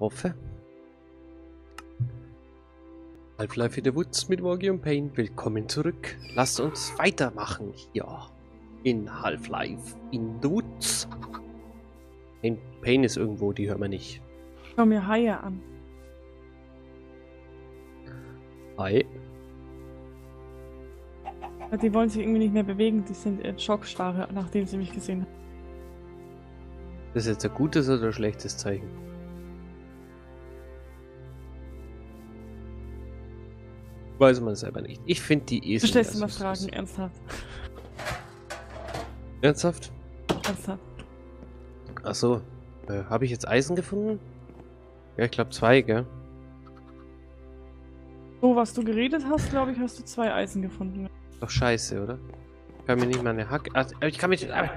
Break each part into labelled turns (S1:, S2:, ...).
S1: Hoffe. Half-Life in the Woods mit Woggy und Payne. Willkommen zurück. Lasst uns weitermachen hier in Half-Life in the Woods. Payne, Payne ist irgendwo, die hören wir nicht.
S2: Schau mir Haie an.
S1: Hi.
S2: Die wollen sich irgendwie nicht mehr bewegen. Die sind in Schockstarre, nachdem sie mich gesehen haben.
S1: Das ist jetzt ein gutes oder ein schlechtes Zeichen? Weiß man selber nicht. Ich finde die
S2: Du
S1: Esel.
S2: stellst immer
S1: süß.
S2: Fragen, ernsthaft.
S1: Ernsthaft?
S2: Ernsthaft.
S1: Achso. Äh, Habe ich jetzt Eisen gefunden? Ja, ich glaube zwei, gell?
S2: So, was du geredet hast, glaube ich, hast du zwei Eisen gefunden.
S1: Doch scheiße, oder? Ich kann mir nicht mal eine Hacke. Ah, ich kann mich. Ah.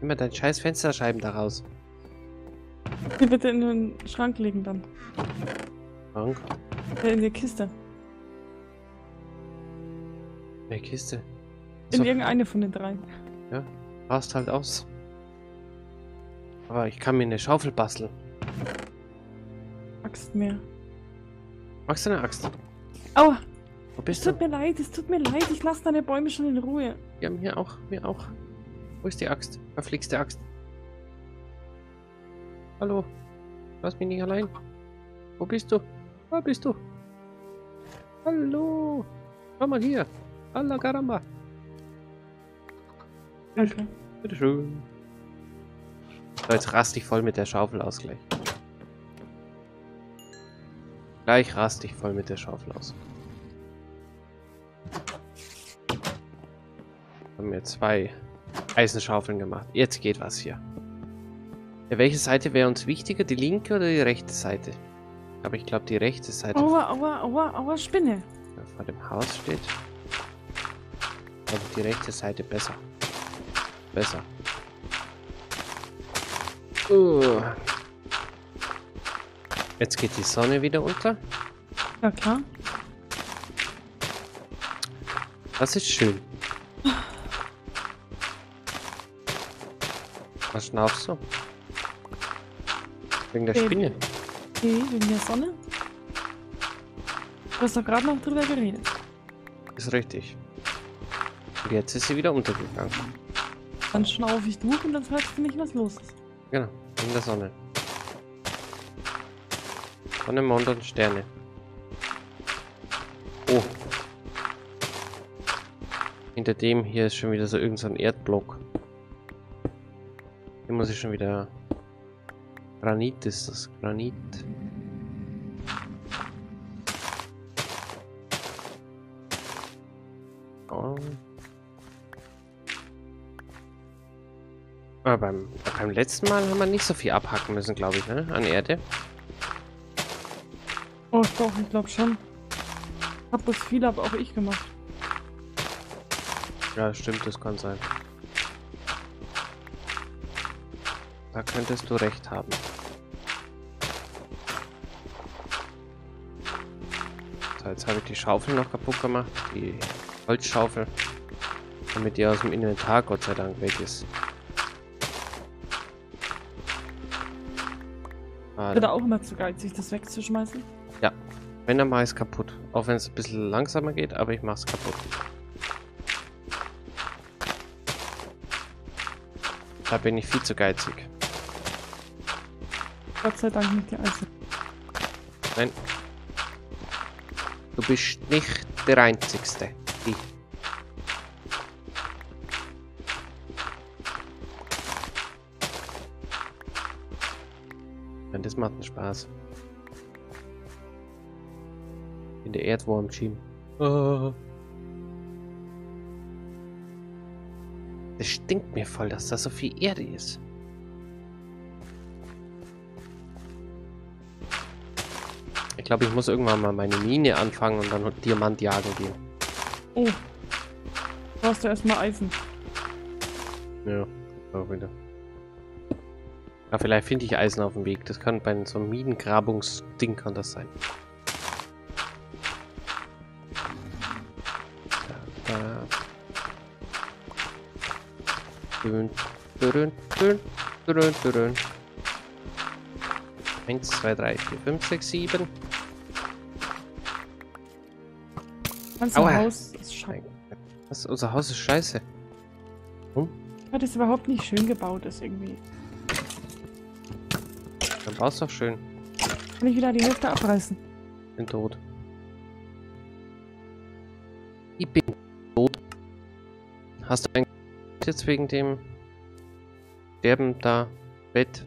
S1: Mal dein scheiß Fensterscheiben da raus.
S2: Die bitte in den Schrank legen dann. Äh, in die Kiste.
S1: eine Kiste.
S2: In
S1: So,
S2: irgendeine von den drei.
S1: passt halt aus. Aber ich kann mir eine Schaufel basteln.
S2: Axt mehr.
S1: Magst du eine Axt?
S2: Aua!
S1: Wo
S2: Es
S1: bist
S2: tut
S1: du?
S2: mir leid, es tut mir leid. Ich lasse deine Bäume schon in Ruhe.
S1: Ja, mir auch, mir auch. Wo ist die Axt? Verflixte Axt. Hallo? Lass mich nicht allein. Wo bist du? Wo bist du? Hallo? Komm mal hier. Alla Caramba.
S2: Okay.
S1: Bitteschön. So, jetzt rast ich voll mit der Schaufel aus gleich. Gleich rast ich voll mit der Schaufel aus. Haben wir zwei Eisenschaufeln gemacht. Jetzt geht was hier. Ja, welche Seite wäre uns wichtiger? Die linke oder die rechte Seite? Aber ich glaube, die rechte Seite
S2: Aua, aua, aua, aua, Spinne.
S1: vor dem Haus steht. Also die rechte Seite besser. Besser. Uh. Jetzt geht die Sonne wieder unter.
S2: Ja, klar.
S1: Das ist schön. Was schnaufst du? Wegen der. Spinne.
S2: Okay, wegen der Sonne. Du hast doch gerade noch drüber geredet.
S1: Ist richtig. Und jetzt ist sie wieder untergegangen.
S2: Dann schnaufe ich durch und dann fragst du mich, was los ist.
S1: Genau, in der Sonne. Sonne, Mond und Sterne. Oh. Hinter dem hier ist schon wieder so irgendein so Erdblock. Hier muss ich schon wieder... Granit ist das. Granit. Oh. Aber beim, beim letzten Mal haben wir nicht so viel abhacken müssen, glaube ich, ne? An Erde.
S2: Oh, doch, ich glaube schon. Hab das viel, hab auch ich gemacht.
S1: Ja, stimmt, das kann sein. Da könntest du recht haben. So, jetzt habe ich die Schaufel noch kaputt gemacht. Die Holzschaufel. Damit die aus dem Inventar Gott sei Dank weg ist. Ah,
S2: Ich bin da auch immer zu geizig, das wegzuschmeißen.
S1: Wenn, dann mache ich es kaputt. Auch wenn es ein bisschen langsamer geht, aber ich mache es kaputt. Da bin ich viel zu geizig.
S2: Gott sei Dank nicht die Eisen.
S1: Nein. Du bist nicht der Einzigste. Ich. Ja, das macht einen Spaß. In der Erdwurm-Team. Ah. Das stinkt mir voll, dass da so viel Erde ist. Glaube, ich muss irgendwann mal meine Mine anfangen und dann Diamant jagen gehen.
S2: Oh. Brauchst du erstmal Eisen.
S1: Ja, auch wieder. Ja, vielleicht finde ich Eisen auf dem Weg. Das kann bei so einem Minengrabungsding kann das sein. Dün, dün, dün, dün, dün. 1, 2, 3, 4, 5, 6, 7.
S2: Unser
S1: Aua.
S2: Haus ist scheiße.
S1: Was? Unser Haus ist scheiße.
S2: Weil das überhaupt nicht schön gebaut ist irgendwie.
S1: Dann baust doch schön.
S2: Kann ich wieder die Hälfte abreißen.
S1: Bin tot. Ich bin tot. Hast du eigentlich jetzt wegen dem Sterben da Bett?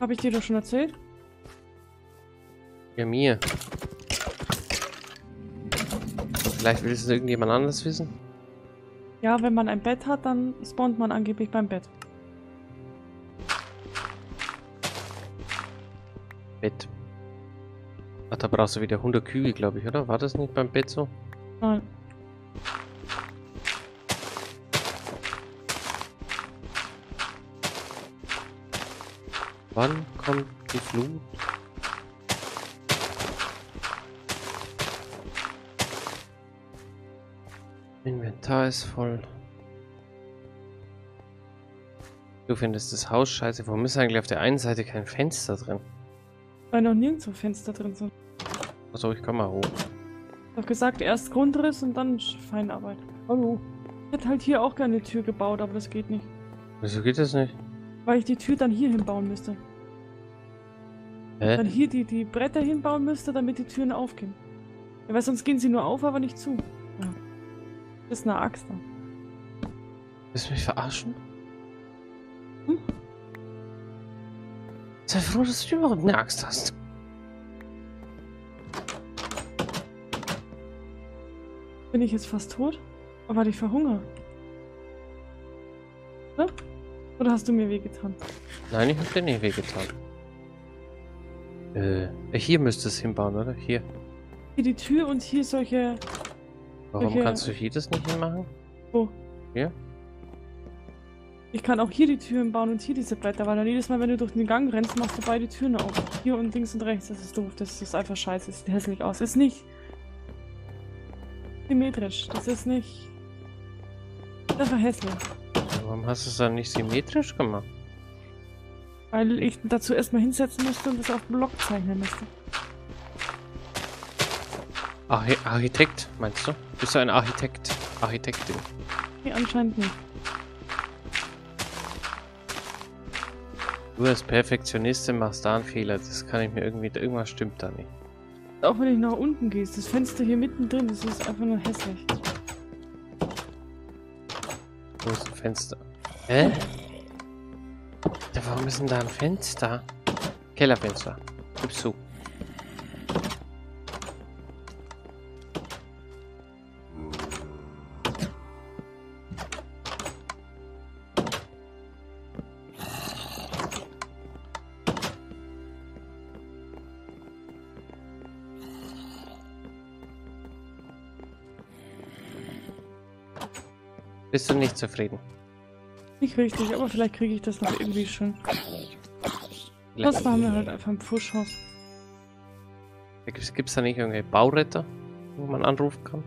S2: Habe ich dir doch schon erzählt?
S1: Ja, mir. Vielleicht will es irgendjemand anders wissen?
S2: Ja, wenn man ein Bett hat, dann spawnt man angeblich beim Bett.
S1: Bett. Ach, da brauchst du wieder 100 Kühe, glaube ich, oder? War das nicht beim Bett so?
S2: Nein.
S1: Wann kommt die Flut? Inventar ist voll. Du findest das Haus scheiße. Warum ist eigentlich auf der einen Seite kein Fenster drin?
S2: Weil noch nirgendwo Fenster drin sind.
S1: Achso, ich komm mal hoch.
S2: Ich hab gesagt, erst Grundriss und dann Feinarbeit.
S1: Hallo.
S2: Ich hätte halt hier auch gerne eine Tür gebaut, aber das geht nicht.
S1: Wieso geht das nicht?
S2: Weil ich die Tür dann hier hinbauen müsste. Dann
S1: Hä?
S2: hier die, die Bretter hinbauen müsste, damit die Türen aufgehen. Ja, weil sonst gehen sie nur auf, aber nicht zu. Ist eine Axt.
S1: Willst du mich verarschen?
S2: Hm?
S1: Sei froh, dass du überhaupt eine Axt hast.
S2: Bin ich jetzt fast tot? Aber ich verhungere. Ne? Oder hast du mir wehgetan?
S1: Nein, ich hab dir nicht wehgetan. Äh, hier müsste es hinbauen, oder? Hier.
S2: Hier die Tür und hier solche.
S1: Warum
S2: Welche-
S1: kannst du hier das nicht hinmachen?
S2: Wo?
S1: Hier?
S2: Ich kann auch hier die Türen bauen und hier diese Bretter, weil dann jedes Mal, wenn du durch den Gang rennst, machst du beide Türen auf. Hier und links und rechts. Das ist doof. Das ist einfach scheiße. Das sieht hässlich aus. Ist nicht symmetrisch. Das ist nicht. Das einfach hässlich.
S1: Warum hast du es dann nicht symmetrisch gemacht?
S2: Weil ich dazu erstmal hinsetzen musste und das auf Block zeichnen musste.
S1: Archi Architekt, meinst du? Bist du ein Architekt? Architektin.
S2: Nee, anscheinend nicht.
S1: Du als Perfektionistin machst da einen Fehler. Das kann ich mir irgendwie... Irgendwas stimmt da nicht.
S2: Auch wenn ich nach unten gehe, das Fenster hier mittendrin, das ist einfach nur hässlich.
S1: Wo ist ein Fenster? Hä? Ja, warum ist denn da ein Fenster? Kellerfenster. Gib's zu. Bist du nicht zufrieden?
S2: Nicht richtig, aber vielleicht kriege ich das noch irgendwie schon. Das machen wir halt einfach im Pfuschhaus.
S1: Gibt's, gibt's da nicht irgendwelche Bauretter, wo man anrufen kann?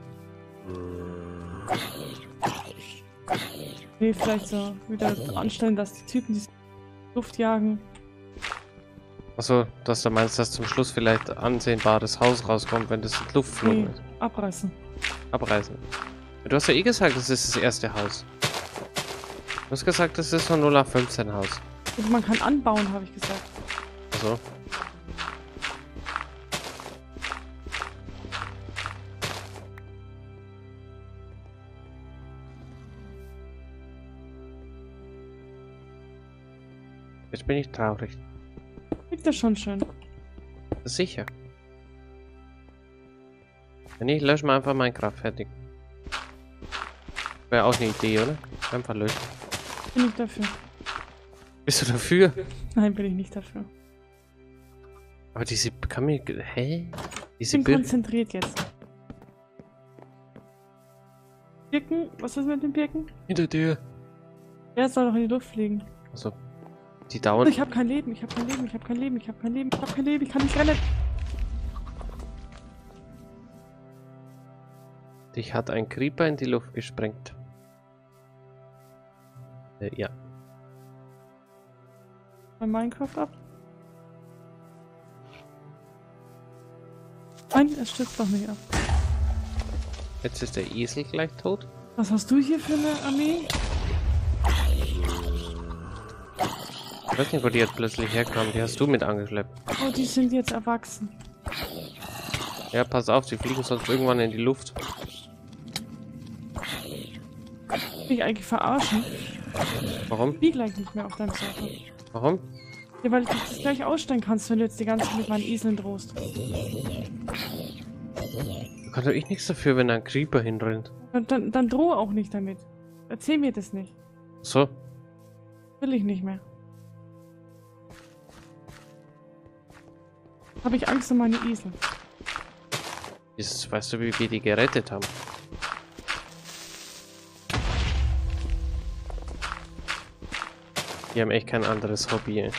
S2: Nee, vielleicht so wieder anstellen, dass die Typen die Luft jagen.
S1: Achso, dass du meinst, dass zum Schluss vielleicht ansehnbares Haus rauskommt, wenn das in Luft geflogen
S2: Nee,
S1: ist.
S2: abreißen.
S1: Abreißen. Du hast ja eh gesagt, das ist das erste Haus. Du hast gesagt, das ist so ein 0815 Haus.
S2: Und man kann anbauen, habe ich gesagt.
S1: Also. Jetzt bin ich traurig.
S2: Ist das schon schön.
S1: Sicher. Wenn nicht, löschen wir einfach Minecraft fertig. Wäre auch eine Idee, oder? Einfach löschen.
S2: Bin ich dafür.
S1: Bist du dafür?
S2: Nein, bin ich nicht dafür.
S1: Aber diese kann mir. Hä?
S2: Ich
S1: Diese
S2: bin
S1: Bild.
S2: konzentriert jetzt. Birken? Was ist mit den Birken?
S1: Hinter dir.
S2: Er soll doch in die Luft fliegen.
S1: Also. Die dauern.
S2: Ich habe kein Leben, ich habe kein Leben, ich habe kein Leben, ich habe kein Leben, ich habe kein Leben, ich kann nicht rennen.
S1: Dich hat ein Creeper in die Luft gesprengt. Äh, ja.
S2: Mein Minecraft ab. Nein, er stürzt doch nicht ab.
S1: Jetzt ist der Esel gleich tot.
S2: Was hast du hier für eine Armee?
S1: Ich weiß nicht, wo die jetzt plötzlich herkamen. Die hast du mit angeschleppt.
S2: Oh, die sind jetzt erwachsen.
S1: Ja, pass auf, die fliegen sonst irgendwann in die Luft.
S2: Will ich eigentlich verarschen?
S1: Warum?
S2: Ich gleich nicht mehr auf deinem Sofa.
S1: Warum?
S2: Ja, weil du das gleich ausstellen kannst, wenn du jetzt die ganze Zeit mit meinen Eseln drohst.
S1: Da kann doch ich nichts dafür, wenn da ein Creeper hinrennt.
S2: Dann, dann, dann drohe auch nicht damit. Erzähl mir das nicht.
S1: So.
S2: Will ich nicht mehr. Habe ich Angst um meine Esel.
S1: Ist, weißt du, wie wir die gerettet haben? Die haben echt kein anderes Hobby. Ey.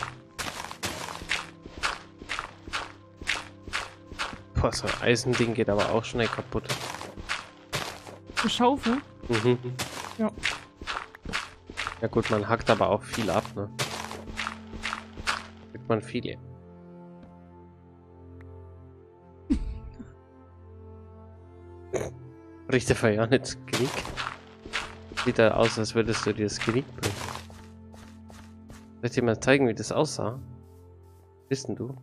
S1: Boah, so ein Eisending geht aber auch schnell kaputt.
S2: Eine Schaufel?
S1: Mhm.
S2: Ja.
S1: Ja gut, man hackt aber auch viel ab, ne? Gibt man viele. Richte verjahren ins Knick. Sieht da aus, als würdest du dir das Knick bringen. Soll ich dir mal zeigen, wie das aussah? Bist denn du?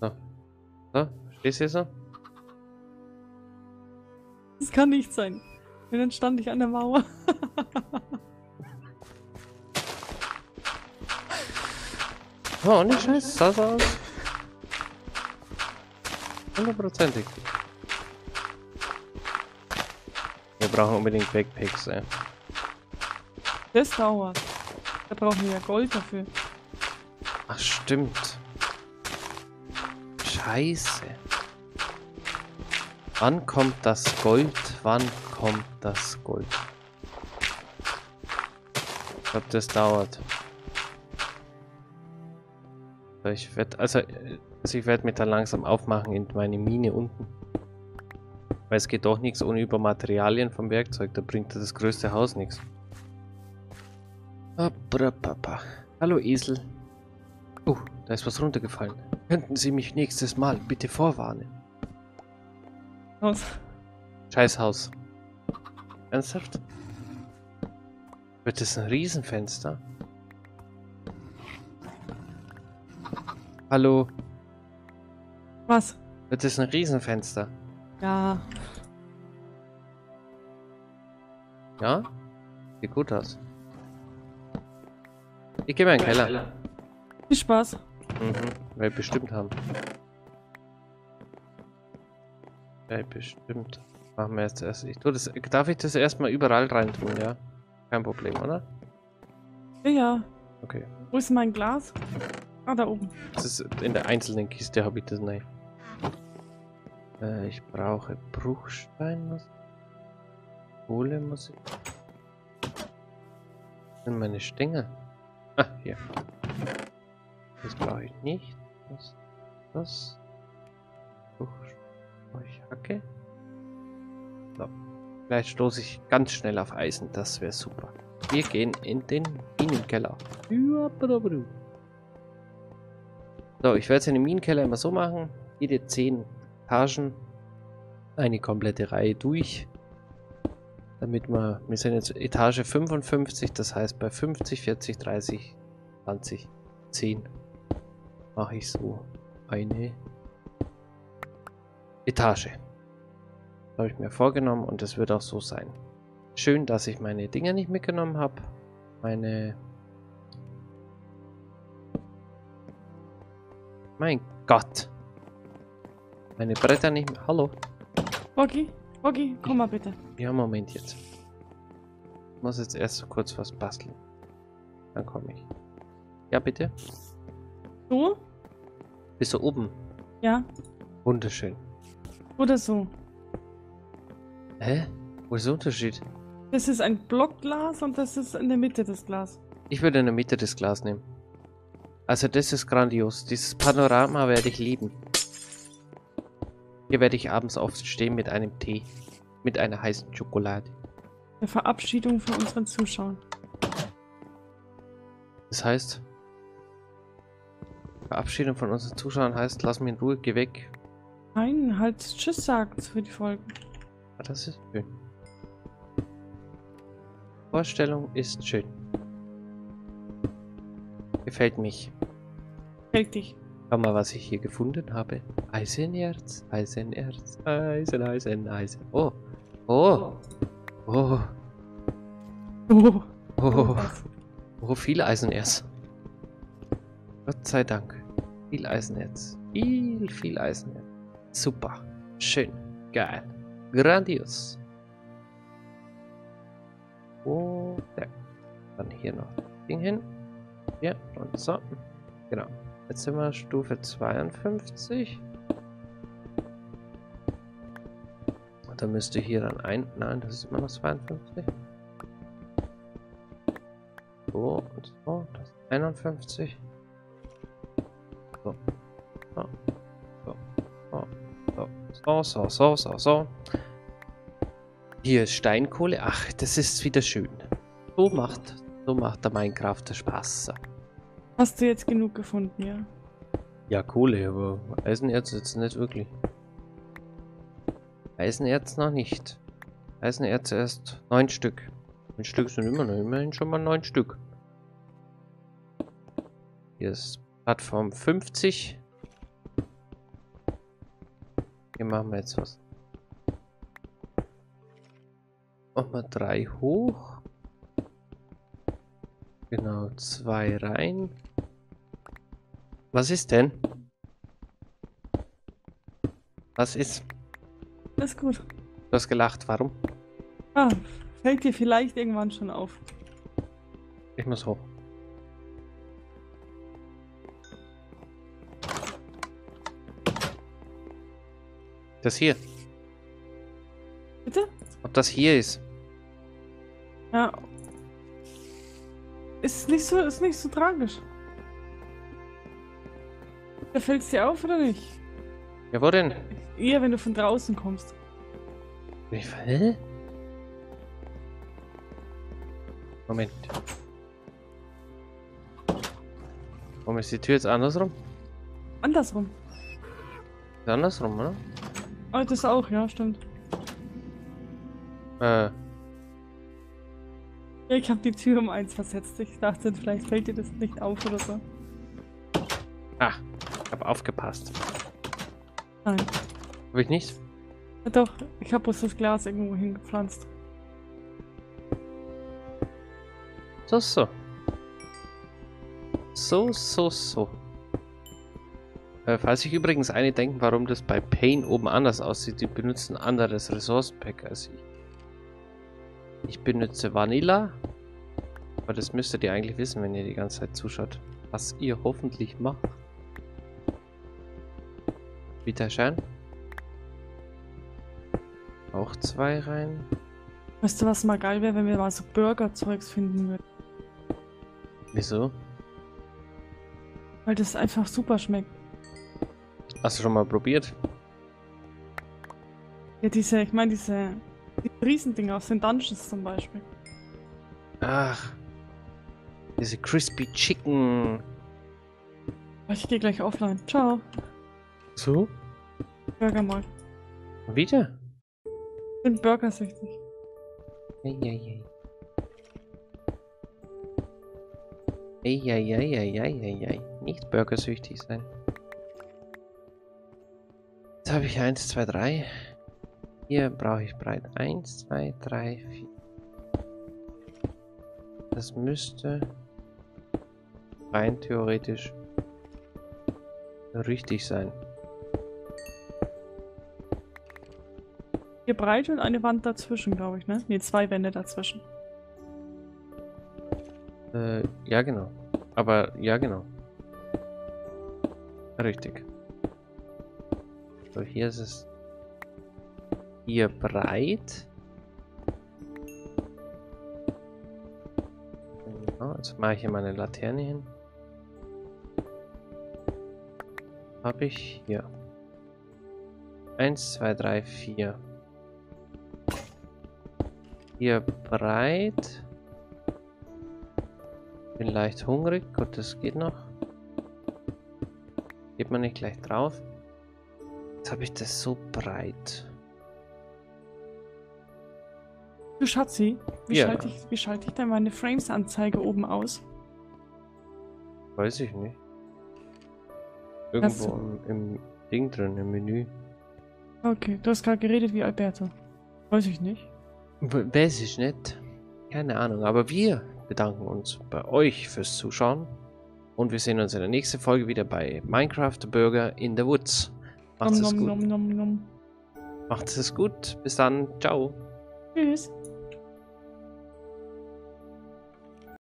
S1: So. So, stehst du hier so?
S2: Das kann nicht sein. Und dann stand ich an der Mauer.
S1: Oh, nicht scheiß, sah so aus. Hundertprozentig. Wir brauchen unbedingt Backpacks, ey.
S2: Das dauert. Da brauchen wir ja Gold dafür.
S1: Ach, stimmt. Scheiße. Wann kommt das Gold? Wann kommt das Gold? Ich glaube, das dauert. Ich werde, also, also ich werde mich da langsam aufmachen in meine Mine unten. Weil es geht doch nichts ohne über Materialien vom Werkzeug. Da bringt das größte Haus nichts. Hallo Esel. Oh, da ist was runtergefallen. Könnten Sie mich nächstes Mal bitte vorwarnen?
S2: Was?
S1: Scheiß Haus. Ernsthaft? Wird das ein Riesenfenster? Hallo,
S2: Was?
S1: wird das ein Riesenfenster?
S2: Ja.
S1: Ja? Sieht gut aus. Ich gehe mal in den Keller.
S2: Viel Spaß.
S1: Mhm, weil bestimmt haben. Ja, bestimmt. Machen wir jetzt erst. Ich das, darf ich das erstmal überall rein tun, ja? Kein Problem, oder?
S2: Ja.
S1: Okay.
S2: Wo ist mein Glas? Ah, da oben.
S1: Das ist in der einzelnen Kiste habe ich das nicht. Äh, ich brauche Bruchstein. muss- Kohle muss ich. Was sind meine Stängel? Ah, hier. Das brauche ich nicht. Das. Das. Brauche ich Hacke? So. Vielleicht stoße ich ganz schnell auf Eisen. Das wäre super. Wir gehen in den Minenkeller. So, ich werde es in den Minenkeller immer so machen. Jede 10 Etagen eine komplette Reihe durch. Damit wir, wir sind jetzt Etage 55, das heißt bei 50, 40, 30, 20, 10 mache ich so eine Etage. Das habe ich mir vorgenommen und das wird auch so sein. Schön, dass ich meine Dinger nicht mitgenommen habe. Meine Mein Gott. Meine Bretter nicht. Hallo.
S2: Boggy, Boggy, komm mal bitte.
S1: Ja, Moment jetzt. Ich muss jetzt erst so kurz was basteln. Dann komme ich. Ja, bitte.
S2: So?
S1: Bist du oben?
S2: Ja.
S1: Wunderschön.
S2: Oder so.
S1: Hä? Wo ist der Unterschied?
S2: Das ist ein Blockglas und das ist in der Mitte des Glas.
S1: Ich würde in der Mitte das Glas nehmen. Also das ist grandios. Dieses Panorama werde ich lieben. Hier werde ich abends oft stehen mit einem Tee. Mit einer heißen Schokolade.
S2: Eine Verabschiedung von unseren Zuschauern.
S1: Das heißt, Verabschiedung von unseren Zuschauern heißt, lass mich in Ruhe, geh weg.
S2: Nein, halt Tschüss sagt für die Folge.
S1: Ah, das ist schön. Vorstellung ist schön. Gefällt mich.
S2: Fällt dich.
S1: Schau mal, was ich hier gefunden habe. Eisenerz, Eisenerz, Eisen, Eisen, Eisen. Oh, oh, oh,
S2: Oh.
S1: oh, oh, viel Eisenerz. Gott sei Dank. Viel Eisenerz. Viel, viel Eisenerz. Super. Schön. Geil. Grandios. Oh, ja. Dann hier noch das Ding hin. Ja, und so. Genau. Jetzt sind wir Stufe 52. Da müsste hier dann ein... Nein, das ist immer noch 52. So und so. Das ist 51. So. So. So. So. So. So, so, so, so. Hier ist Steinkohle. Ach, das ist wieder schön. So macht, so macht der Minecraft Spaß.
S2: Hast du jetzt genug gefunden, ja?
S1: Ja, Kohle, aber Eisenerz jetzt nicht wirklich. Eisenerz noch nicht. Eisenerz erst neun Stück. Neun Stück sind immer noch immerhin schon mal neun Stück. Hier ist Plattform 50. Hier machen wir jetzt was. Machen wir drei hoch. Genau, zwei rein. Was ist denn? Was ist?
S2: Ist gut.
S1: Du hast gelacht, warum?
S2: Ah, fällt dir vielleicht irgendwann schon auf.
S1: Ich muss hoch. Das hier.
S2: Bitte?
S1: Ob das hier ist?
S2: Ist nicht so, ist nicht so tragisch. Da fällt's dir auf oder nicht?
S1: Ja, wo denn?
S2: Eher, wenn du von draußen kommst.
S1: Ich, hä? Moment. Warum ist die Tür jetzt andersrum?
S2: Andersrum.
S1: Ist andersrum, oder?
S2: Ah, das auch, ja, stimmt.
S1: Äh,
S2: ich habe die Tür um eins versetzt. Ich dachte, vielleicht fällt dir das nicht auf oder so.
S1: ah, ich hab aufgepasst.
S2: Nein.
S1: Hab ich nicht?
S2: Ja, doch, ich habe bloß das Glas irgendwo hingepflanzt.
S1: So, so. So, so, so. Äh, falls sich übrigens eine denken, warum das bei Pain oben anders aussieht, die benutzen ein anderes Ressourcenpack als ich. Ich benutze Vanilla. Aber das müsstet ihr eigentlich wissen, wenn ihr die ganze Zeit zuschaut. Was ihr hoffentlich macht. Bitte schön. Auch zwei rein.
S2: Weißt du, was mal geil wäre, wenn wir mal so Burger-Zeugs finden würden?
S1: Wieso?
S2: Weil das einfach super schmeckt.
S1: Hast du schon mal probiert?
S2: Ja, diese, ich meine, diese, Riesendinger aus den Dungeons zum Beispiel.
S1: Ach. Diese Crispy Chicken.
S2: Ich gehe gleich offline. Ciao.
S1: So?
S2: Burger mal.
S1: Wieder?
S2: Ich bin burgersüchtig.
S1: Eieiei. Eieiei. Nicht burgersüchtig sein. Jetzt habe ich 1, 2, 3. Hier brauche ich breit 1, 2, 3, 4. Das müsste rein theoretisch richtig sein.
S2: Hier breit und eine Wand dazwischen, glaube ich, ne? Ne, zwei Wände dazwischen.
S1: Äh, ja genau. Aber, ja genau. Richtig. So, hier ist es hier breit. Genau, jetzt mache ich hier meine Laterne hin. Habe ich hier. Eins, zwei, drei, vier. Hier breit. Bin leicht hungrig. Gut, das geht noch. Geht man nicht gleich drauf. Jetzt habe ich das so breit.
S2: Du Schatzi, wie,
S1: Ja.
S2: schalte ich, wie schalte ich denn meine Frames-Anzeige oben aus?
S1: Weiß ich nicht. Irgendwo im, im Ding drin, im Menü.
S2: Okay, du hast gerade geredet wie Alberto. Weiß ich nicht.
S1: Weiß ich nicht. Keine Ahnung. Aber wir bedanken uns bei euch fürs Zuschauen. Und wir sehen uns in der nächsten Folge wieder bei Minecraft Burger in the Woods. Macht es
S2: nom,
S1: gut.
S2: nom, nom, nom.
S1: Macht es gut. Bis dann. Ciao.
S2: Tschüss.